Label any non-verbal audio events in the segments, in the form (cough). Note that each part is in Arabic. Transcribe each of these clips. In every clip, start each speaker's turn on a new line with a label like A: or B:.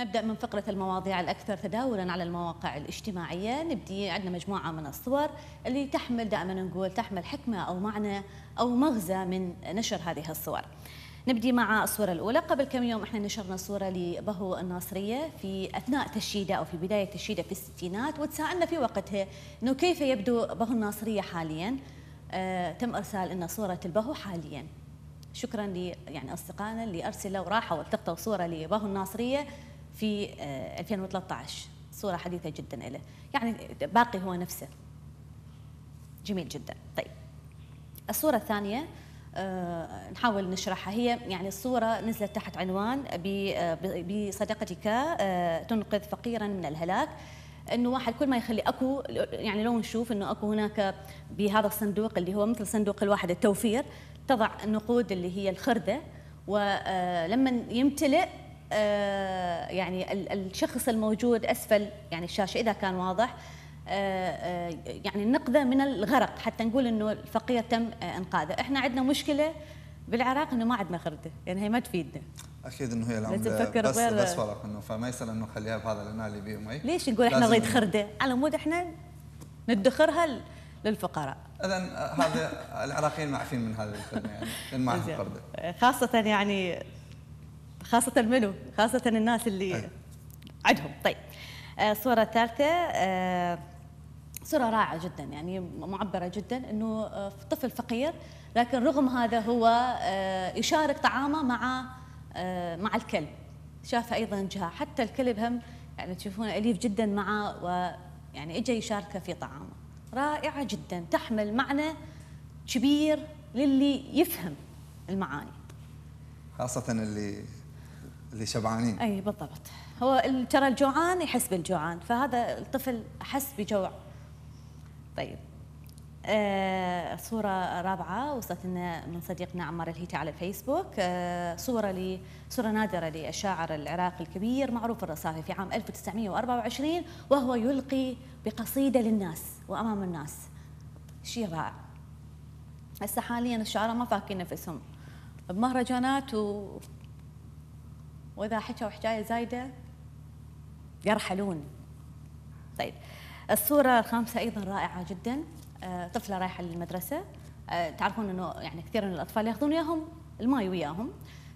A: نبدأ من فقرة المواضيع الأكثر تداولا على المواقع الاجتماعية. نبدي عندنا مجموعة من الصور اللي تحمل دائما نقول تحمل حكمة أو معنى أو مغزى من نشر هذه الصور. نبدي مع الصورة الأولى. قبل كم يوم إحنا نشرنا صورة لبهو الناصرية في أثناء تشييده أو في بداية تشييده في الستينات وتساءلنا في وقتها أنه كيف يبدو بهو الناصرية حاليا؟ آه تم إرسال لنا صورة البهو حاليا. شكرا ل يعني أصدقائنا اللي أرسلوا وراحوا التقطوا صورة لبهو الناصرية. في 2013 صورة حديثة جدا له يعني باقي هو نفسه. جميل جدا. طيب. الصورة الثانية أه نحاول نشرحها. هي يعني الصورة نزلت تحت عنوان بصداقتك أه تنقذ فقيرا من الهلاك. إنه واحد كل ما يخلي أكو يعني لو نشوف إنه أكو هناك بهذا الصندوق اللي هو مثل صندوق الواحد التوفير تضع النقود اللي هي الخردة. ولما يمتلئ آه يعني الشخص الموجود أسفل يعني الشاشة إذا كان واضح آه آه يعني النقذه من الغرق حتى نقول إنه الفقير تم إنقاذه، إحنا عندنا مشكلة بالعراق إنه ما عندنا خرده، يعني هي ما تفيدنا.
B: أكيد إنه هي العمله بس بس ورق إنه فما يصير إنه نخليها بهذا الاناء اللي بيه مي
A: ليش نقول إحنا نريد خرده؟ على مود إحنا ندخرها للفقراء.
B: اذا هذا (laughs) العراقيين معفين من هذه الكلمة يعني معهم خرده.
A: خاصة يعني خاصة منو؟ خاصة الناس اللي. عندهم. طيب. الصورة الثالثة آه صورة رائعة جدا يعني معبرة جدا إنه آه طفل فقير لكن رغم هذا هو آه يشارك طعامه مع مع الكلب. شافه أيضا جهة. حتى الكلب هم يعني تشوفونه أليف جدا معه ويعني اجى يشاركه في طعامه. رائعة جدا. تحمل معنى كبير للي يفهم المعاني.
B: خاصة اللي اللي شبعانين
A: أي بالضبط. هو ترى الجوعان يحس بالجوعان فهذا الطفل أحس بجوع. طيب. آه صورة رابعة وصلت لنا من صديقنا عمار الهيتي على الفيسبوك. آه صورة ل صورة نادرة للشاعر العراقي الكبير معروف الرصافي في عام 1924 وهو يلقي بقصيدة للناس وأمام الناس. شيء رائع هسه حاليا الشعراء ما فاكين نفسهم. بمهرجانات و وإذا حكوا حكايه زايدة يرحلون. طيب الصورة الخامسة أيضا رائعة جدا. طفلة رايحة للمدرسة. تعرفون إنه يعني كثير من الأطفال يأخذون وياهم الماء وياهم.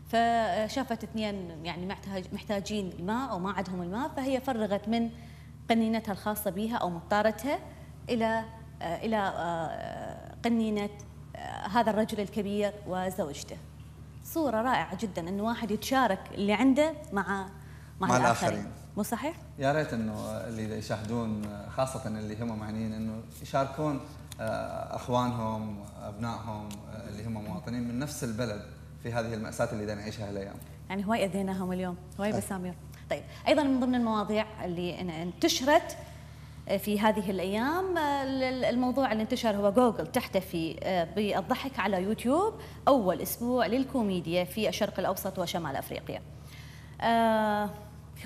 A: فشافت اثنين يعني محتاج محتاجين الماء أو ما عندهم الماء فهي فرغت من قنينتها الخاصة بها أو مطارتها إلى إلى قنينة هذا الرجل الكبير وزوجته. صورة رائعة جدا إنه واحد يتشارك اللي عنده مع مع,
B: مع الآخرين
A: مو صحيح؟
B: يا ريت إنه اللي يشاهدون خاصة اللي هم معنيين إنه يشاركون أخوانهم أبنائهم اللي هم مواطنين من نفس البلد في هذه المأساة اللي نعيشها هالأيام.
A: يعني هواي أذيناهم اليوم، هواي بسامير. طيب أيضا من ضمن المواضيع اللي انتشرت في هذه الأيام الموضوع اللي انتشر هو جوجل تحتفي بالضحك على يوتيوب أول أسبوع للكوميديا في الشرق الأوسط وشمال أفريقيا. آه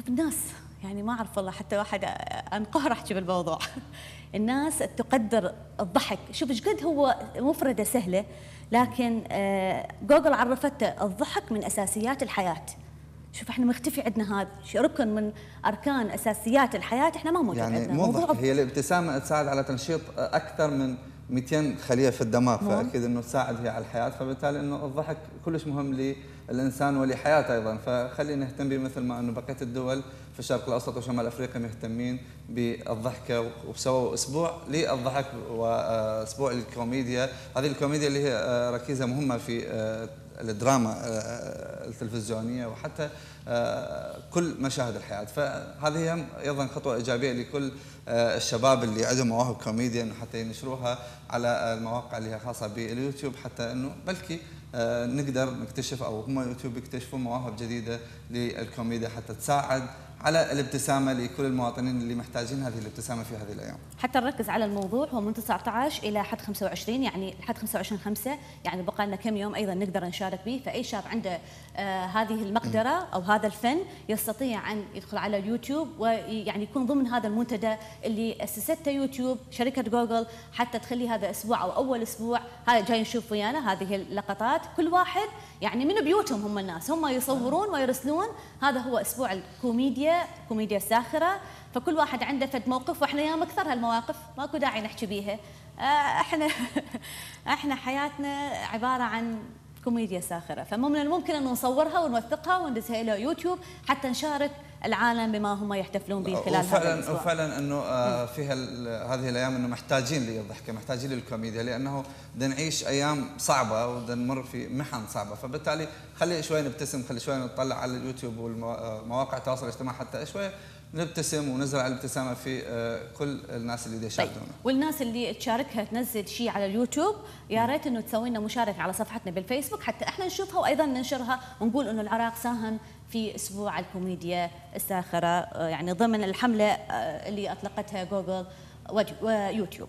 A: الناس يعني ما أعرف والله حتى واحد انقهر احكي بالموضوع. (laughs) الناس تقدر الضحك، شوف إيش قد هو مفردة سهلة لكن آه جوجل عرفته الضحك من أساسيات الحياة. شوف إحنا مختفي عندنا هذا ركن من أركان أساسيات الحياة إحنا ما موجود
B: يعني
A: عندنا.
B: مو ضحك هي الابتسامه تساعد على تنشيط أكثر من 200 خلية في الدماغ فأكيد إنه تساعد هي على الحياة. فبالتالي إنه الضحك كلش مهم للإنسان ولحياته أيضا. فخلينا نهتم به مثل ما إنه بقية الدول في الشرق الأوسط وشمال أفريقيا مهتمين بالضحكة وسووا أسبوع للضحك وأسبوع الكوميديا. هذه الكوميديا اللي هي ركيزة مهمة في الدراما التلفزيونية وحتى كل مشاهد الحياة. فهذه هي أيضا خطوة إيجابية لكل الشباب اللي عندهم مواهب كوميديا حتى ينشروها على المواقع اللي هي خاصة باليوتيوب حتى إنه بلكي نقدر نكتشف أو هم يوتيوب يكتشفوا مواهب جديدة للكوميديا حتى تساعد على الابتسامة لكل المواطنين اللي محتاجين هذه الابتسامة في هذه الأيام.
A: حتى نركز على الموضوع هو من 19 إلى حد 25 يعني لحد 25 5 يعني بقى لنا كم يوم أيضا نقدر نشارك به. فأي شاب عنده آه هذه المقدرة أو هذا الفن يستطيع أن يدخل على اليوتيوب ويعني يكون ضمن هذا المنتدى اللي أسسته يوتيوب شركة جوجل حتى تخلي هذا أسبوع أو أول أسبوع هذا جاي نشوف ويانا هذه اللقطات. كل واحد يعني من بيوتهم هم الناس هم يصورون ويرسلون. هذا هو أسبوع الكوميديا كوميديا كوميديا ساخرة فكل واحد عنده فد موقف وإحنا ياما أكثر هالمواقف ماكو داعي نحكي بيها. آه، إحنا (laughs) إحنا حياتنا عبارة عن كوميديا ساخرة. فمن الممكن أن نصورها ونوثقها وندزها إلى يوتيوب حتى نشارك العالم بما هم يحتفلون به خلال
B: وفعلا
A: هذا الأسبوع.
B: وفعلا أنه آه، في هذه الأيام أنه محتاجين للضحكة محتاجين للكوميديا لأنه بدنا نعيش أيام صعبة وبدنا نمر في محن صعبة. فبالتالي خلي شوي نبتسم خلي شوي نطلع على اليوتيوب ومواقع التواصل الاجتماعي حتى شوي نبتسم ونزرع الابتسامة في آه، كل الناس اللي
A: طيب.
B: يشاهدونا
A: والناس اللي تشاركها تنزل شيء على اليوتيوب. يا ريت إنه تسوي لنا مشاركة على صفحتنا بالفيسبوك حتى إحنا نشوفها وأيضا ننشرها ونقول إنه العراق ساهم في أسبوع الكوميديا الساخرة آه، يعني ضمن الحملة آه، اللي أطلقتها جوجل وج- ويوتيوب.